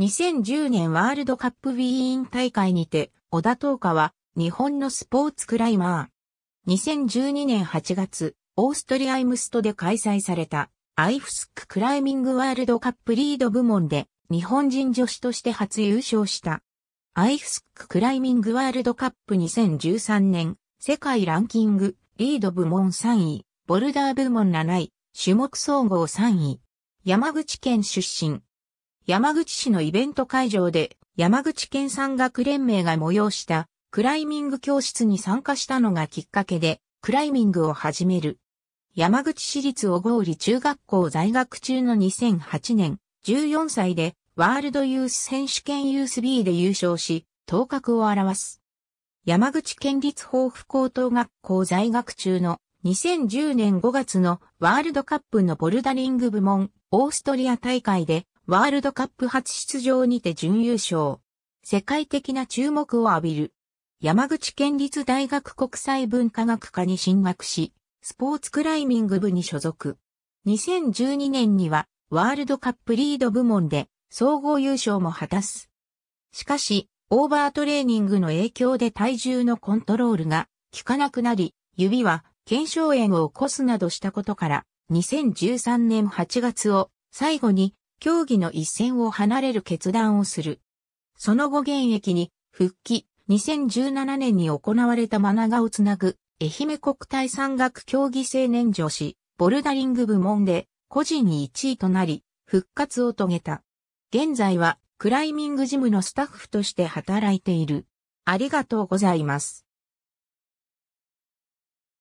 2010年ワールドカップウィーン大会にて、小田東花は日本のスポーツクライマー。2012年8月、オーストリアイムストで開催されたアイフスククライミングワールドカップリード部門で日本人女子として初優勝した。アイフスククライミングワールドカップ2013年世界ランキングリード部門3位、ボルダー部門7位、種目総合3位。山口県出身。山口市のイベント会場で山口県山岳連盟が催したクライミング教室に参加したのがきっかけでクライミングを始める。山口市立小郡中学校在学中の2008年、14歳でワールドユース選手権ユース B で優勝し、頭角を表す。山口県立豊富高等学校在学中の2010年5月のワールドカップのボルダリング部門オーストリア大会でワールドカップ初出場にて準優勝。世界的な注目を浴びる。山口県立大学国際文化学科に進学し、スポーツクライミング部に所属。2012年にはワールドカップリード部門で総合優勝も果たす。しかし、オーバートレーニングの影響で体重のコントロールが効かなくなり、指は腱鞘炎を起こすなどしたことから、2013年8月を最後に競技の一線を離れる決断をする。その後現役に復帰、2017年に行われたマナガをつなぐ愛媛国体山岳競技青年女子ボルダリング部門で個人に1位となり復活を遂げた。現在はクライミングジムのスタッフとして働いている。ありがとうございます。